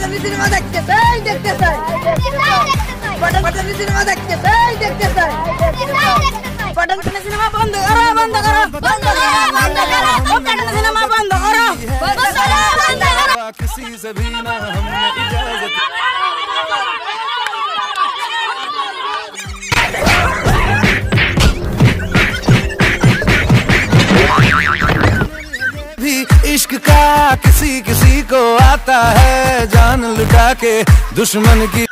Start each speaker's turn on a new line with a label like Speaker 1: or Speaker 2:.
Speaker 1: পটানি cinema দেখতে চাই দেখতে চাই। পটানি সিনেমা দেখতে চাই দেখতে চাই। পটানি সিনেমা বন্ধ করো বন্ধ করো বন্ধ করো বন্ধ করো। পটান সিনেমা বন্ধ করো বন্ধ করো বন্ধ করো।
Speaker 2: इश्क का किसी किसी को आता है जान लुटा के दुश्मन की